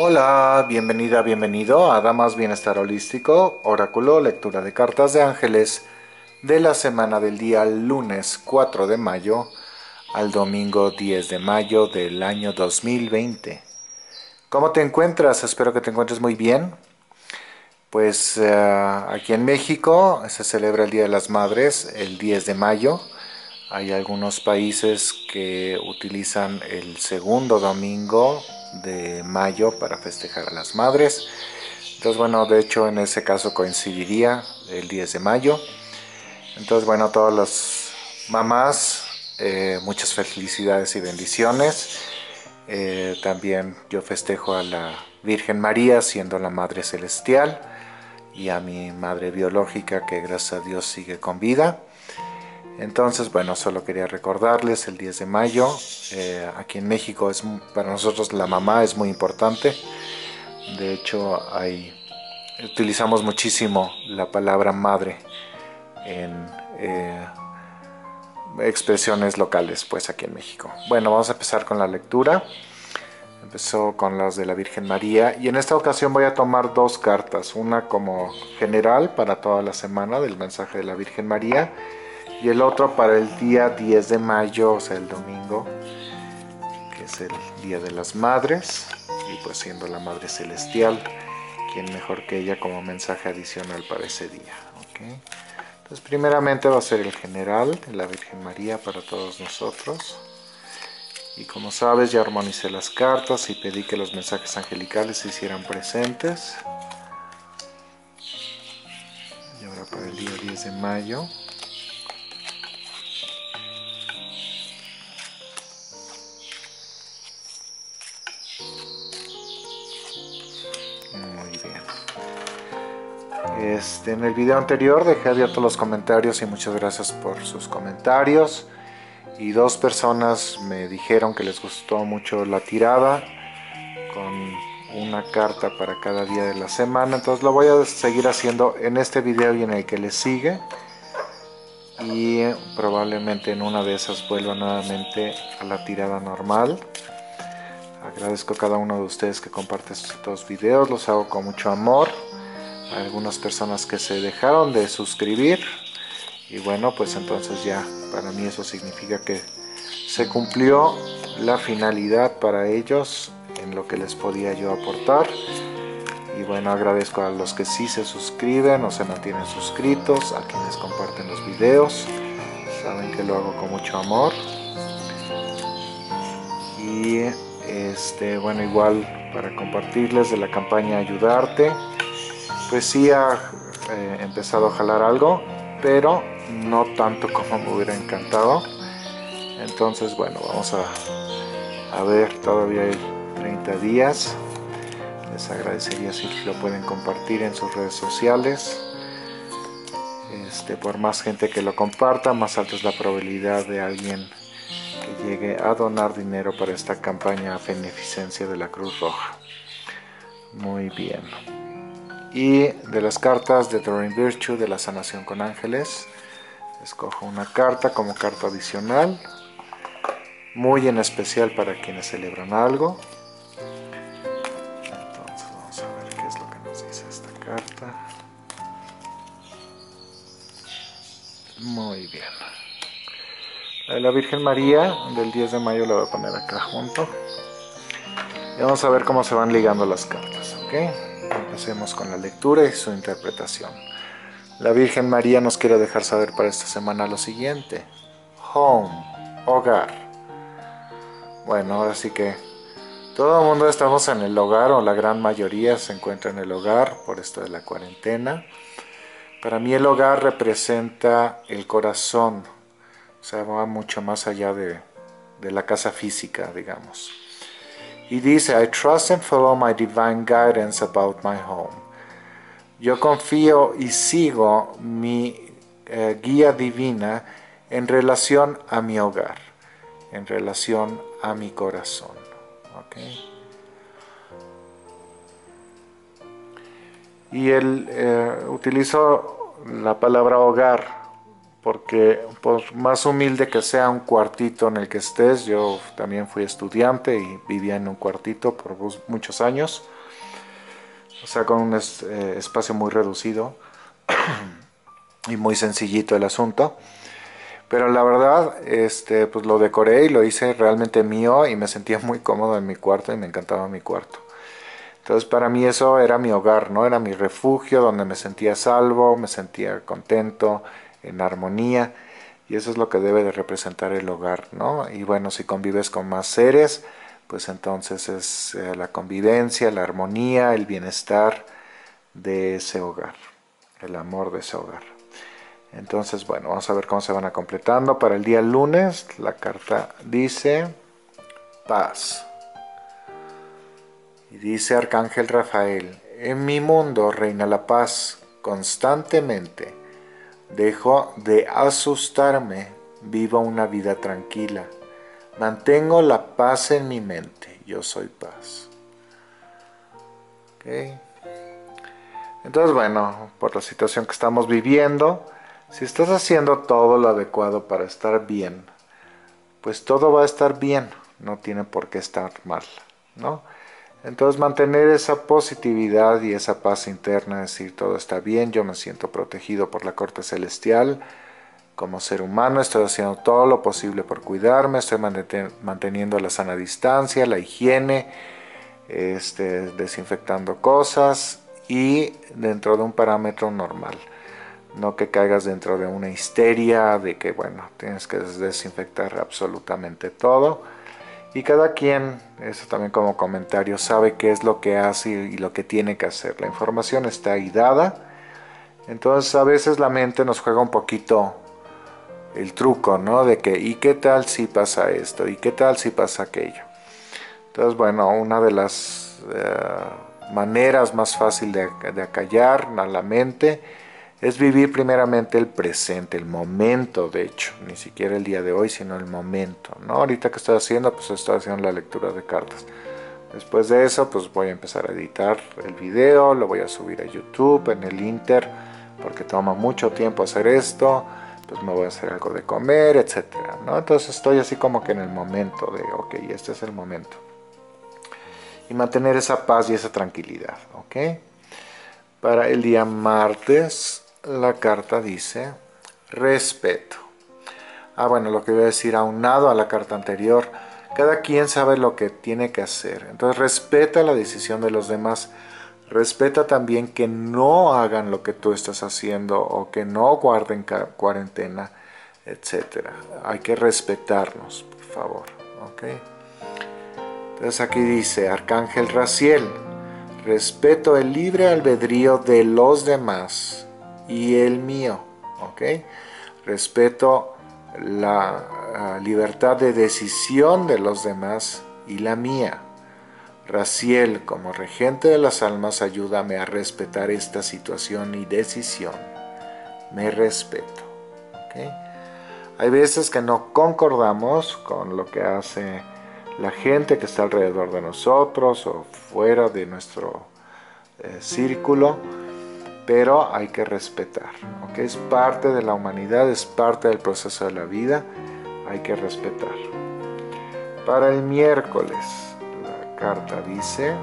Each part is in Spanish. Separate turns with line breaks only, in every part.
Hola, bienvenida, bienvenido a Damas Bienestar Holístico, Oráculo, lectura de cartas de ángeles de la semana del día lunes 4 de mayo al domingo 10 de mayo del año 2020. ¿Cómo te encuentras? Espero que te encuentres muy bien. Pues eh, aquí en México se celebra el Día de las Madres el 10 de mayo. Hay algunos países que utilizan el segundo domingo de mayo para festejar a las madres. Entonces, bueno, de hecho en ese caso coincidiría el 10 de mayo. Entonces, bueno, todas las mamás, eh, muchas felicidades y bendiciones. Eh, también yo festejo a la Virgen María siendo la Madre Celestial y a mi madre biológica que gracias a Dios sigue con vida. Entonces, bueno, solo quería recordarles el 10 de mayo. Eh, aquí en México es para nosotros la mamá es muy importante. De hecho, hay, utilizamos muchísimo la palabra madre en eh, expresiones locales, pues aquí en México. Bueno, vamos a empezar con la lectura. Empezó con las de la Virgen María y en esta ocasión voy a tomar dos cartas, una como general para toda la semana del mensaje de la Virgen María y el otro para el día 10 de mayo, o sea, el domingo, que es el Día de las Madres, y pues siendo la Madre Celestial, ¿quién mejor que ella como mensaje adicional para ese día? Entonces, primeramente va a ser el general de la Virgen María para todos nosotros. Y como sabes, ya armonicé las cartas y pedí que los mensajes angelicales se hicieran presentes. Y ahora para el día 10 de mayo. Este, en el video anterior dejé abiertos los comentarios y muchas gracias por sus comentarios. Y dos personas me dijeron que les gustó mucho la tirada con una carta para cada día de la semana. Entonces lo voy a seguir haciendo en este video y en el que les sigue. Y probablemente en una de esas vuelva nuevamente a la tirada normal. Agradezco a cada uno de ustedes que comparte estos videos, los hago con mucho amor algunas personas que se dejaron de suscribir. Y bueno pues entonces ya para mí eso significa que se cumplió la finalidad para ellos en lo que les podía yo aportar. Y bueno agradezco a los que sí se suscriben o se mantienen suscritos a quienes comparten los videos. Saben que lo hago con mucho amor. Y este bueno igual para compartirles de la campaña ayudarte pues sí ha eh, empezado a jalar algo, pero no tanto como me hubiera encantado. Entonces, bueno, vamos a, ver, todavía hay 30 días. Les agradecería si lo pueden compartir en sus redes sociales. Este, por más gente que lo comparta, más alta es la probabilidad de alguien que llegue a donar dinero para esta campaña a beneficencia de la Cruz Roja. Muy bien y de las cartas de Drawing Virtue de la sanación con ángeles. Escojo una carta como carta adicional muy en especial para quienes celebran algo. Entonces vamos a ver qué es lo que nos dice esta carta. Muy bien. La Virgen María del 10 de mayo la voy a poner acá junto. Y vamos a ver cómo se van ligando las cartas ¿ok? Empecemos con la lectura y su interpretación. La Virgen María nos quiere dejar saber para esta semana lo siguiente. Home, hogar. Bueno, ahora sí que todo el mundo estamos en el hogar o la gran mayoría se encuentra en el hogar por esto de la cuarentena. Para mí el hogar representa el corazón, o sea, va mucho más allá de, de la casa física, digamos. Y dice, I trust and follow my divine guidance about my home. Yo confío y sigo mi eh, guía divina en relación a mi hogar, en relación a mi corazón. Y él eh, utilizó la palabra hogar porque por más humilde que sea un cuartito en el que estés, yo también fui estudiante y vivía en un cuartito por muchos años, o sea, con un eh, espacio muy reducido y muy sencillito el asunto. Pero la verdad, este, pues lo decoré y lo hice realmente mío y me sentía muy cómodo en mi cuarto y me encantaba mi cuarto. Entonces para mí eso era mi hogar, ¿no? Era mi refugio donde me sentía salvo, me sentía contento, en armonía y eso es lo que debe de representar el hogar, ¿no? Y bueno, si convives con más seres, pues entonces es eh, la convivencia, la armonía, el bienestar de ese hogar, el amor de ese hogar. Entonces, bueno, vamos a ver cómo se van a completando. Para el día lunes, la carta dice paz. Y dice Arcángel Rafael, en mi mundo reina la paz constantemente Dejo de asustarme, vivo una vida tranquila. Mantengo la paz en mi mente, yo soy paz. Entonces, bueno, por la situación que estamos viviendo, si estás haciendo todo lo adecuado para estar bien, pues todo va a estar bien, no tiene por qué estar mal, ¿no? Entonces mantener esa positividad y esa paz interna, decir todo está bien, yo me siento protegido por la corte celestial, como ser humano estoy haciendo todo lo posible por cuidarme, estoy manteniendo la sana distancia, la higiene, este, desinfectando cosas y dentro de un parámetro normal. No que caigas dentro de una histeria de que, bueno, tienes que desinfectar absolutamente todo y cada quien, eso también como comentario, sabe qué es lo que hace y lo que tiene que hacer. La información está ahí dada. Entonces a veces la mente nos juega un poquito el truco, ¿no? De que, ¿y qué tal si pasa esto? ¿Y qué tal si pasa aquello? Entonces, bueno, una de las eh, maneras más fácil de, de acallar a la mente es vivir primeramente el presente, el momento, de hecho, ni siquiera el día de hoy, sino el momento, ¿no? Ahorita que estoy haciendo, pues estoy haciendo la lectura de cartas. Después de eso, pues voy a empezar a editar el video, lo voy a subir a YouTube en el Inter, porque toma mucho tiempo hacer esto, pues me voy a hacer algo de comer, etcétera, ¿no? Entonces estoy así como que en el momento de, ok, este es el momento. Y mantener esa paz y esa tranquilidad, ¿ok? Para el día martes la carta dice respeto. Ah, bueno, lo que voy a decir aunado a la carta anterior, cada quien sabe lo que tiene que hacer. Entonces respeta la decisión de los demás. Respeta también que no hagan lo que tú estás haciendo o que no guarden cuarentena, etc. Hay que respetarnos, por favor. Entonces aquí dice Arcángel Raciel, respeto el libre albedrío de los demás y el mío. ¿ok? Respeto la ah, libertad de decisión de los demás y la mía. Raciel, como regente de las almas, ayúdame a respetar esta situación y decisión. Me respeto. Hay veces que no concordamos con lo que hace la gente que está alrededor de nosotros o fuera de nuestro eh, círculo pero hay que respetar. ¿ok? Es parte de la humanidad, es parte del proceso de la vida, hay que respetar. Para el miércoles, la carta dice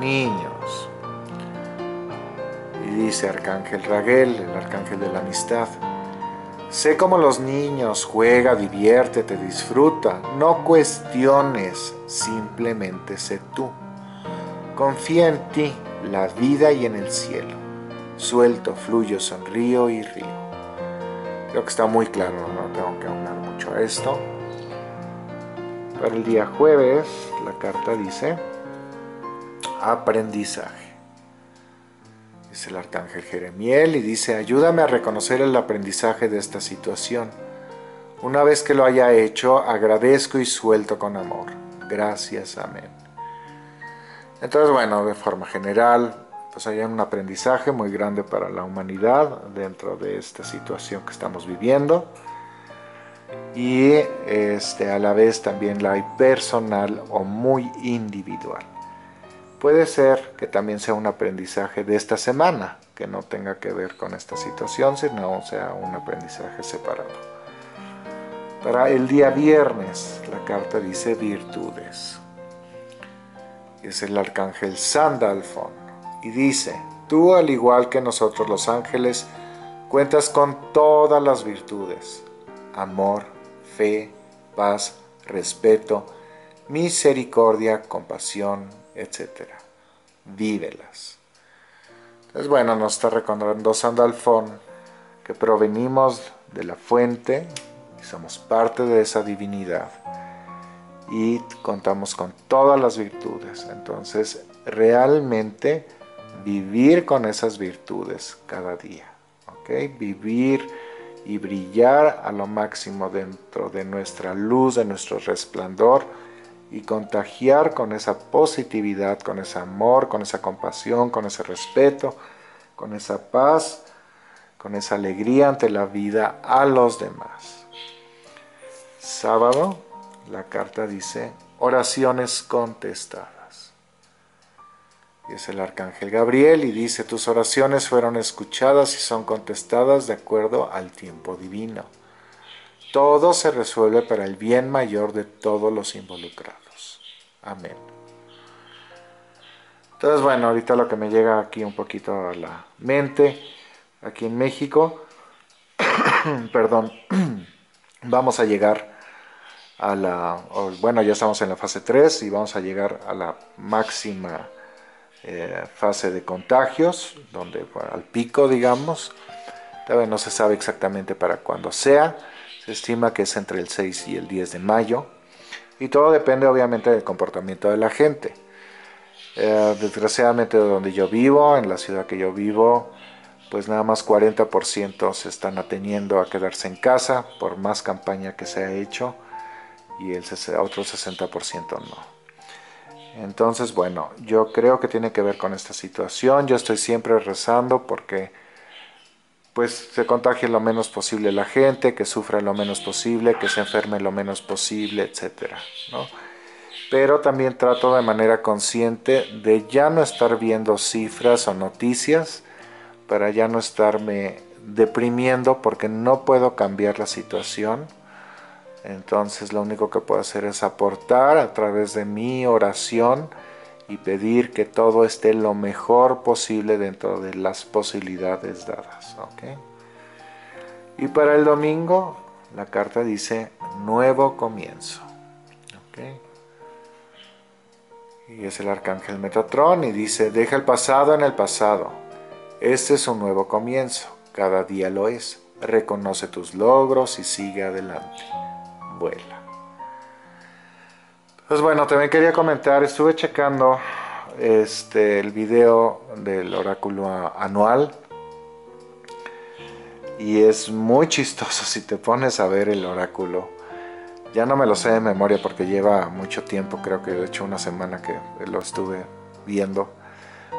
niños. Y dice Arcángel Raguel, el arcángel de la amistad. Sé como los niños, juega, diviértete, disfruta, no cuestiones, simplemente sé tú. Confía en ti, la vida y en el cielo suelto, fluyo, sonrío y río. Creo que está muy claro, no tengo que hablar mucho a esto. Para el día jueves, la carta dice aprendizaje. Es el arcángel Jeremiel y dice, ayúdame a reconocer el aprendizaje de esta situación. Una vez que lo haya hecho, agradezco y suelto con amor. Gracias, amén. Entonces, bueno, de forma general, pues hay un aprendizaje muy grande para la humanidad dentro de esta situación que estamos viviendo y este, a la vez también la hay personal o muy individual. Puede ser que también sea un aprendizaje de esta semana, que no tenga que ver con esta situación, sino sea un aprendizaje separado. Para el día viernes, la carta dice virtudes. Es el arcángel Sandalfon y dice, tú al igual que nosotros los ángeles, cuentas con todas las virtudes, amor, fe, paz, respeto, misericordia, compasión, etc. Vívelas. Entonces, bueno, nos está recordando Sandalfon que provenimos de la fuente somos parte de esa divinidad y contamos con todas las virtudes. Entonces, realmente vivir con esas virtudes cada día, ¿ok? Vivir y brillar a lo máximo dentro de nuestra luz, de nuestro resplandor y contagiar con esa positividad, con ese amor, con esa compasión, con ese respeto, con esa paz, con esa alegría ante la vida a los demás sábado, la carta dice oraciones contestadas. Y es el arcángel Gabriel y dice, tus oraciones fueron escuchadas y son contestadas de acuerdo al tiempo divino. Todo se resuelve para el bien mayor de todos los involucrados. Amén. Entonces, bueno, ahorita lo que me llega aquí un poquito a la mente, aquí en México, perdón, vamos a llegar a la, bueno, ya estamos en la fase 3 y vamos a llegar a la máxima eh, fase de contagios, donde al pico, digamos, todavía no se sabe exactamente para cuándo sea, se estima que es entre el 6 y el 10 de mayo, y todo depende obviamente del comportamiento de la gente. Eh, desgraciadamente de donde yo vivo, en la ciudad que yo vivo, pues nada más 40% se están ateniendo a quedarse en casa por más campaña que se ha hecho y el otro 60% no. Entonces, bueno, yo creo que tiene que ver con esta situación. Yo estoy siempre rezando porque pues se contagie lo menos posible la gente, que sufra lo menos posible, que se enferme lo menos posible, etcétera, ¿no? Pero también trato de manera consciente de ya no estar viendo cifras o noticias para ya no estarme deprimiendo porque no puedo cambiar la situación entonces lo único que puedo hacer es aportar a través de mi oración y pedir que todo esté lo mejor posible dentro de las posibilidades dadas. Y para el domingo la carta dice nuevo comienzo. Y es el arcángel Metatrón y dice, deja el pasado en el pasado. Este es un nuevo comienzo, cada día lo es. Reconoce tus logros y sigue adelante vuela. Pues bueno, también quería comentar, estuve checando este, el video del oráculo anual y es muy chistoso si te pones a ver el oráculo. Ya no me lo sé de memoria porque lleva mucho tiempo, creo que de hecho una semana que lo estuve viendo.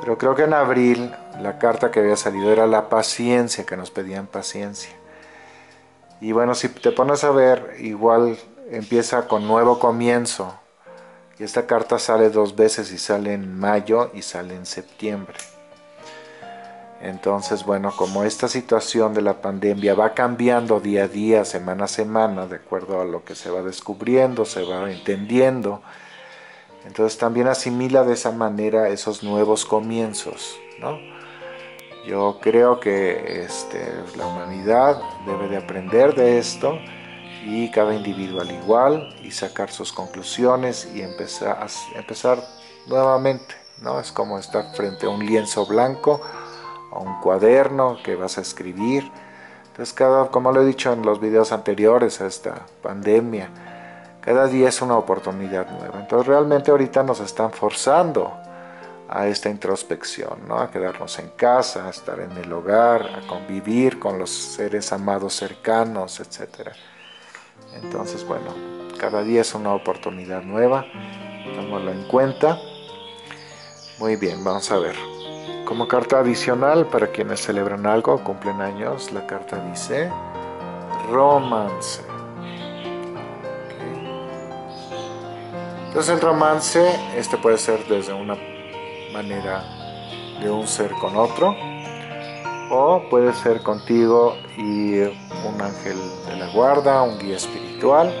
Pero creo que en abril la carta que había salido era la paciencia, que nos pedían paciencia. Y bueno, si te pones a ver, igual empieza con nuevo comienzo. Y esta carta sale dos veces y sale en mayo y sale en septiembre. Entonces, bueno, como esta situación de la pandemia va cambiando día a día, semana a semana, de acuerdo a lo que se va descubriendo, se va entendiendo, entonces también asimila de esa manera esos nuevos comienzos, ¿no? Yo creo que este, la humanidad debe de aprender de esto y cada individuo al igual y sacar sus conclusiones y empezar, empezar nuevamente. ¿no? Es como estar frente a un lienzo blanco o un cuaderno que vas a escribir. Entonces, cada, como lo he dicho en los videos anteriores a esta pandemia, cada día es una oportunidad nueva. Entonces, realmente ahorita nos están forzando a esta introspección, ¿no? a quedarnos en casa, a estar en el hogar, a convivir con los seres amados cercanos, etc. Entonces, bueno, cada día es una oportunidad nueva, tomémoslo en cuenta. Muy bien, vamos a ver. Como carta adicional para quienes celebran algo cumplen años, la carta dice romance. Entonces el romance, este puede ser desde una manera de un ser con otro, o puede ser contigo y un ángel de la guarda, un guía espiritual,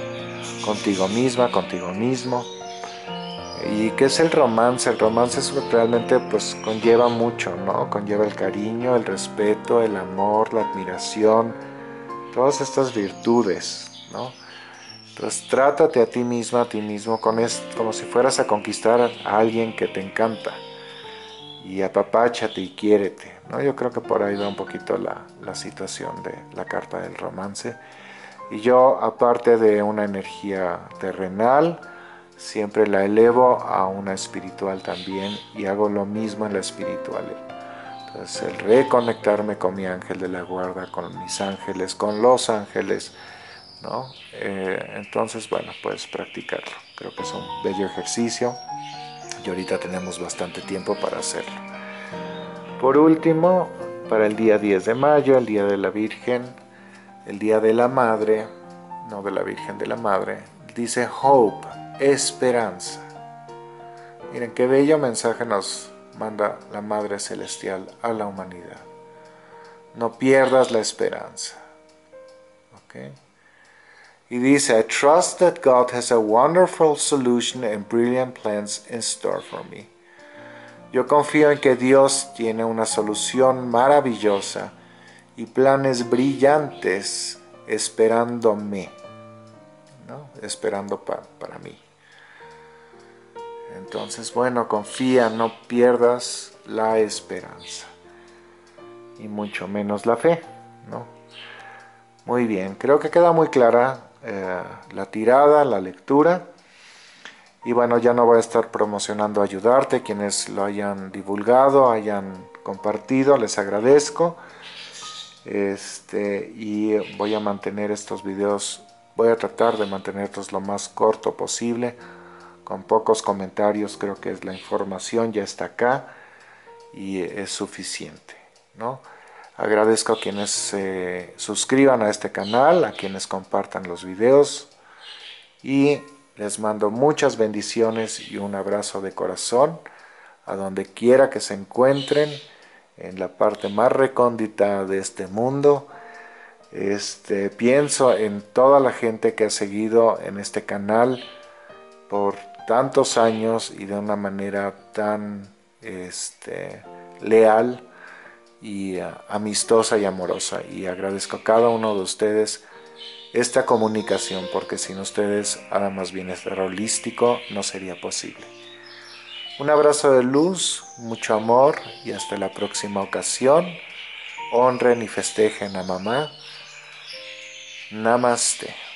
contigo misma, contigo mismo. ¿Y qué es el romance? El romance es realmente pues conlleva mucho, ¿no? Conlleva el cariño, el respeto, el amor, la admiración, todas estas virtudes, ¿no? Entonces trátate a ti misma, a ti mismo, con esto, como si fueras a conquistar a alguien que te encanta. Y apapáchate y quiérete, ¿no? Yo creo que por ahí va un poquito la, la situación de la carta del romance. Y yo, aparte de una energía terrenal, siempre la elevo a una espiritual también y hago lo mismo en la espiritual. Entonces, el reconectarme con mi ángel de la guarda, con mis ángeles, con los ángeles, ¿no? Eh, entonces, bueno, puedes practicarlo. Creo que es un bello ejercicio ahorita tenemos bastante tiempo para hacerlo. Por último, para el día 10 de mayo, el día de la Virgen, el día de la Madre, no de la Virgen de la Madre, dice Hope, esperanza. Miren qué bello mensaje nos manda la Madre Celestial a la humanidad. No pierdas la esperanza. ¿Okay? Y dice, I trust that God has a wonderful solution and brilliant plans in store for me. Yo confío en que Dios tiene una solución maravillosa y planes brillantes esperándome, ¿no? esperando para mí. Entonces, bueno, confía, no pierdas la esperanza y mucho menos la fe, ¿no? Muy bien, creo que queda muy clara eh, la tirada, la lectura. Y bueno, ya no voy a estar promocionando ayudarte, quienes lo hayan divulgado, hayan compartido, les agradezco. Este, y voy a mantener estos videos, voy a tratar de mantenerlos lo más corto posible con pocos comentarios, creo que es la información ya está acá y es suficiente, ¿no? Agradezco a quienes se suscriban a este canal, a quienes compartan los videos y les mando muchas bendiciones y un abrazo de corazón a donde quiera que se encuentren en la parte más recóndita de este mundo. Este, pienso en toda la gente que ha seguido en este canal por tantos años y de una manera tan este, leal y uh, amistosa y amorosa. Y agradezco a cada uno de ustedes esta comunicación, porque sin ustedes, ahora más bienestar holístico no sería posible. Un abrazo de luz, mucho amor y hasta la próxima ocasión. Honren y festejen a mamá. Namaste.